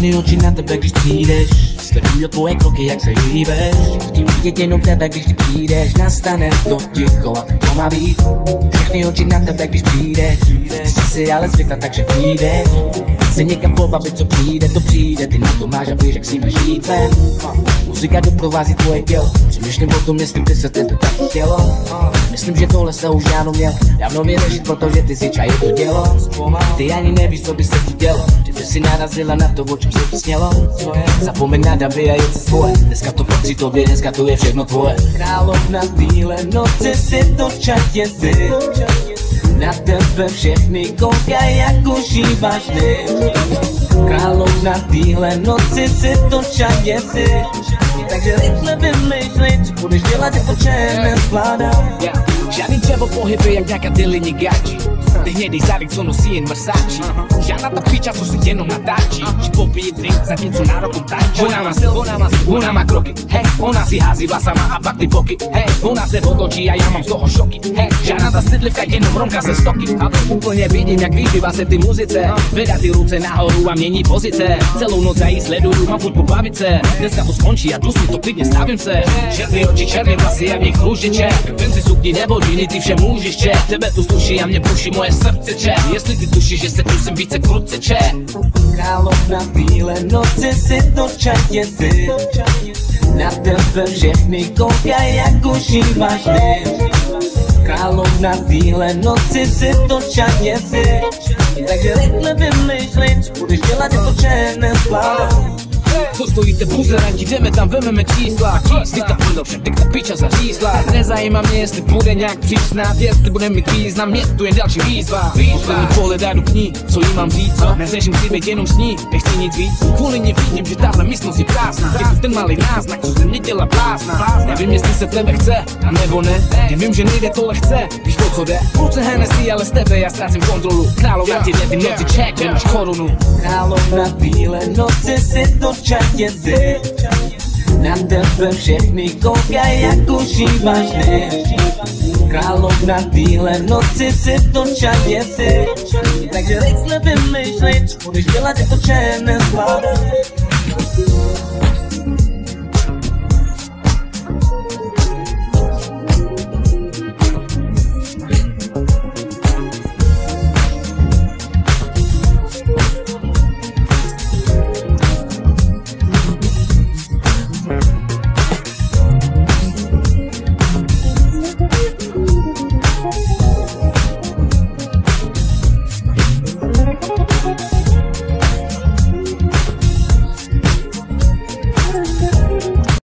Všechny oči na tebe, když přijdeš. Sledují tvoje kroky, jak se hýbeš. Chci vidět jenom tebe, když ty přijdeš. Nastane to ticho a to má být. Všechny oči na tebe, když přijdeš. Jsi si ale zvykla, takže přijdeš Se někam pobavit, co přijde, to přijde. Ty na to máš a víš, jak si máš jít ven. Muzika doprovází tvoje tělo. Přemýšlím o tom, jestli by se tebe taky chtělo. Myslím, že tohle se už dávno měl. Dávno nežít, protože ty si čají to dělo. Ty ani nevíš, co by se ti dělo. Kdyby si narazila na to, o čem se snělo. Zapomeň na davy a jít se svoje. Dneska to patří tobě, dneska to je všechno tvoje. Královna týhle noci si to čatě ty na tebe všechny koukaj, jak užíváš ty Královna týhle noci si to čatě ty Takže rychle vymýšlej, co budeš dělat, jako čem nezvládám Yeah. Žádný dřevo pohyby jak nějaká dyliní gači Ty hnědý zadek, co nosí jen Versace Žádná ta příča, co si jenom natáčí. Že popije drink, zatímco nárokom tančí. Ona má styl, ona má styl, ona má kroky. Hej, ona si hází vlasama a pak ty boky. Hej, ona se otočí a já mám z toho šoky. Hej, žádná ta stydlivka, jenom romka ze stoky. A to úplně vidím, jak vyžívá se v ty muzice. Vedá ty ruce nahoru a mění pozice. Celou noc já jí sleduju, mám chuť pobavit se Dneska to skončí a dusnu to klidně stavím se. Černý oči, černý vlasy a v nich růžiče Vem si sukni nebo džíny, ty vše můžeš če Tebe tu sluší a mě puší moje srdce če Jestli ty tušíš, že se kusím více krutce če Královna týhle noci si to čatě ty. Na tebe všechny koukaj, jak užíváš ty. Královna týhle noci si to čatě ty. Takže rychle vymýšlej, co budeš dělat, jako čem nezvládám Co stojíte buzeranti, jdeme tam, vememe čísla. Ty ta prdel, však ta piča zařízla. Nezajímá mě, jestli bude nějak přísná Jestli bude mít význam, mě tu jen další výzva. Poslední pohled a jdu k ní, co jí mám říct Neřeším si být jenom s ní, nechci nic víc. Kvůli ní vidím, že tahle místnost je prázdná Je tu ten malý náznak, co ze mě dělá blázna. Nevím, jestli se tebe chce, a nebo ne. Jen vím, že nejde to lehce, když co jde Hennessy, ale z tebe já ztrácím kontrolu Královna ti jde, ty noci ček, nemáš korunu Královna týhle noci si to čatě ty Na tebe všechny koukaj, jak užíváš ty Královna týhle noci si to čatě ty Takže rychle vymýšlej, co budeš dělat, jako čem nezvládám